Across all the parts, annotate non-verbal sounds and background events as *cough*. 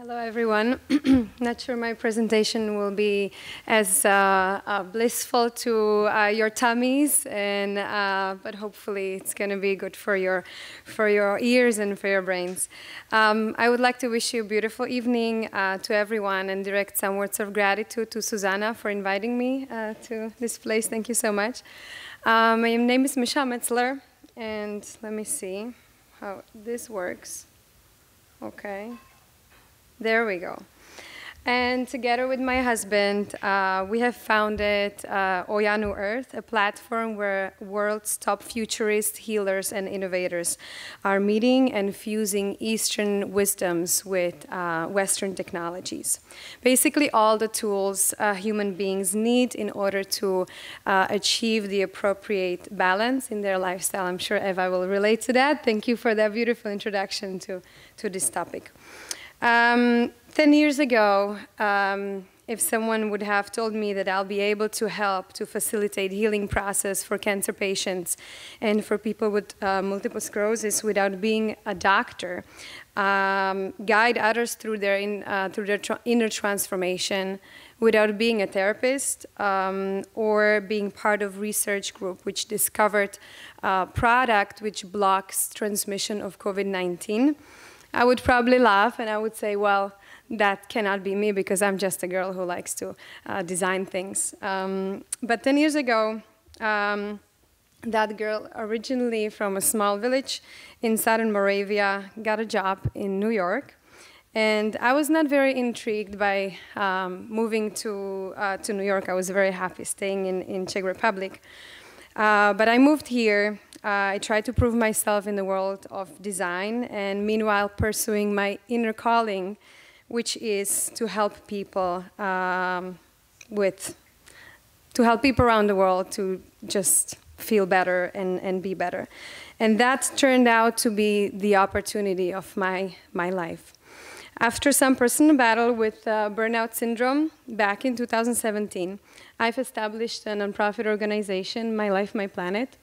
Hello, everyone. *clears throat* Not sure my presentation will be as uh, uh, blissful to uh, your tummies, and uh, but hopefully it's going to be good for your for your ears and for your brains. Um, I would like to wish you a beautiful evening uh, to everyone and direct some words of gratitude to Susanna for inviting me uh, to this place. Thank you so much. my name is Michala Metzler, and let me see how this works. Okay. There we go. And together with my husband, uh, we have founded uh, OYA New Earth, a platform where world's top futurists, healers, and innovators are meeting and fusing Eastern wisdoms with uh, Western technologies. Basically, all the tools uh, human beings need in order to uh, achieve the appropriate balance in their lifestyle. I'm sure Eva will relate to that. Thank you for that beautiful introduction to, to this topic. Um, 10 years ago, um, if someone would have told me that I'll be able to help to facilitate healing process for cancer patients and for people with uh, multiple sclerosis without being a doctor, um, guide others through their, in, uh, through their tra inner transformation without being a therapist um, or being part of research group which discovered a product which blocks transmission of COVID-19, I would probably laugh and I would say, well, that cannot be me because I'm just a girl who likes to uh, design things. Um, but 10 years ago, um, that girl, originally from a small village in southern Moravia, got a job in New York. And I was not very intrigued by um, moving to, uh, to New York. I was very happy staying in, in Czech Republic. Uh, but I moved here uh, I tried to prove myself in the world of design and meanwhile pursuing my inner calling, which is to help people um, with, to help people around the world to just feel better and, and be better. And that turned out to be the opportunity of my, my life. After some personal battle with uh, burnout syndrome back in 2017, I've established a nonprofit organization, My Life, My Planet,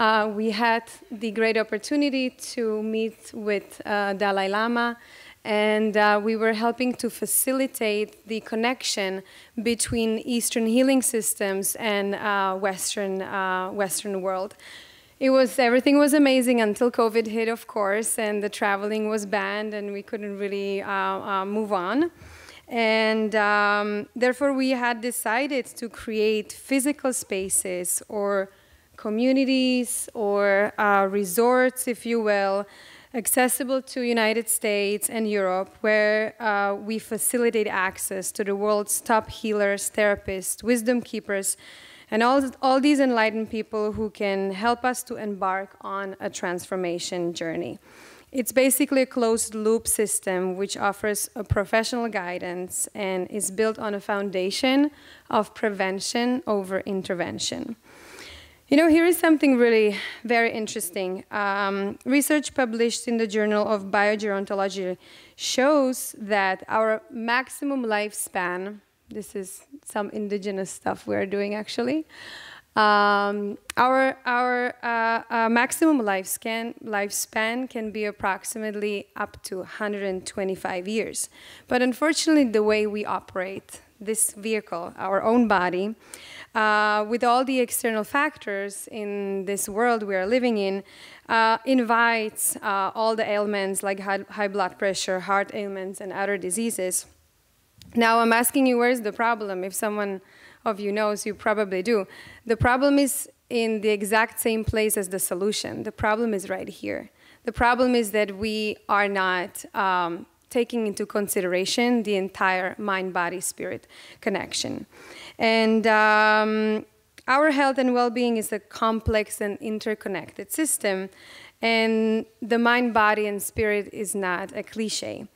uh, we had the great opportunity to meet with uh, Dalai Lama, and uh, we were helping to facilitate the connection between Eastern healing systems and uh, Western, uh, Western world. It was, everything was amazing until COVID hit, of course, and the traveling was banned and we couldn't really uh, move on. And um, therefore, we had decided to create physical spaces or communities or uh, resorts, if you will, accessible to United States and Europe, where uh, we facilitate access to the world's top healers, therapists, wisdom keepers, and all, all these enlightened people who can help us to embark on a transformation journey. It's basically a closed loop system which offers a professional guidance and is built on a foundation of prevention over intervention. You know, here is something really very interesting. Um, research published in the Journal of Biogerontology shows that our maximum lifespan, this is some indigenous stuff we're doing actually, um, our our uh, uh, maximum lifespan, lifespan can be approximately up to 125 years. But unfortunately, the way we operate this vehicle, our own body, uh, with all the external factors in this world we are living in, uh, invites uh, all the ailments like high, high, blood pressure, heart ailments, and other diseases. Now, I'm asking you, where's the problem? If someone of you knows, you probably do. The problem is in the exact same place as the solution. The problem is right here. The problem is that we are not um, taking into consideration the entire mind body spirit connection. And um, our health and well being is a complex and interconnected system, and the mind, body, and spirit is not a cliche.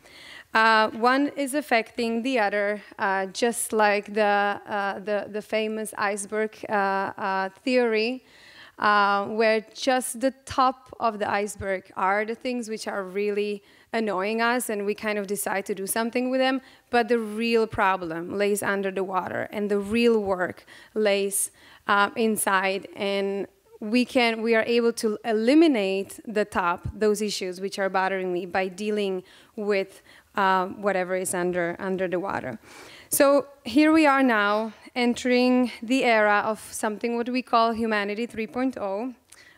Uh, one is affecting the other, uh, just like the, uh, the, the, famous iceberg uh, uh, theory, uh, where just the top of the iceberg are the things which are really annoying us and we kind of decide to do something with them, but the real problem lays under the water and the real work lays uh, inside and we can we are able to eliminate the top those issues which are bothering me by dealing with uh, whatever is under under the water. So here we are now entering the era of something what we call humanity 3.0.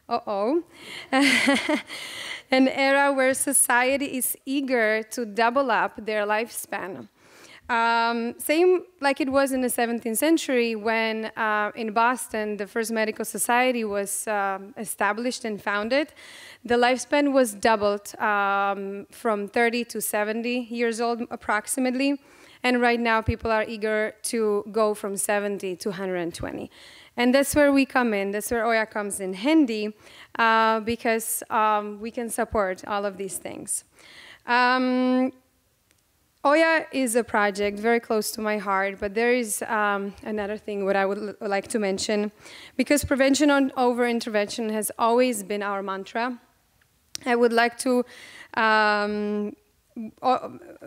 Uh-oh. *laughs* An era where society is eager to double up their lifespan. Um, same like it was in the 17th century when uh, in Boston the first medical society was um, established and founded. The lifespan was doubled um, from 30 to 70 years old approximately. And right now, people are eager to go from 70 to 120. And that's where we come in. That's where Oya comes in handy uh, because um, we can support all of these things. Um, Oya is a project very close to my heart, but there is um, another thing what I would like to mention. Because prevention over intervention has always been our mantra, I would like to um,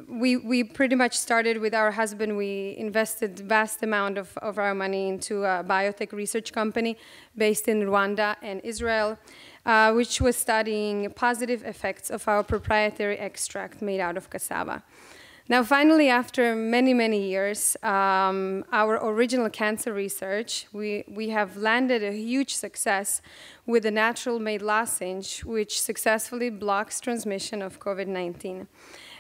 we, we pretty much started with our husband. We invested vast amount of, of our money into a biotech research company based in Rwanda and Israel, uh, which was studying positive effects of our proprietary extract made out of cassava. Now, finally, after many, many years, um, our original cancer research, we, we have landed a huge success with a natural-made lozenge, which successfully blocks transmission of COVID-19.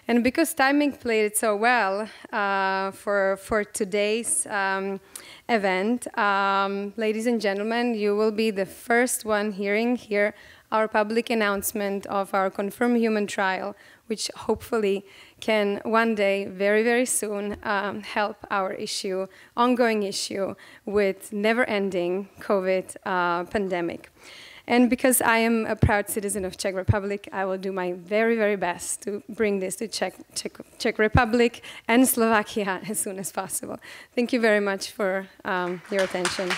And because timing played it so well uh, for, for today's um, event, um, ladies and gentlemen, you will be the first one hearing here our public announcement of our confirmed human trial, which hopefully can one day, very, very soon, um, help our issue, ongoing issue with never-ending COVID uh, pandemic. And because I am a proud citizen of Czech Republic, I will do my very, very best to bring this to Czech, Czech, Czech Republic and Slovakia *laughs* as soon as possible. Thank you very much for um, your attention.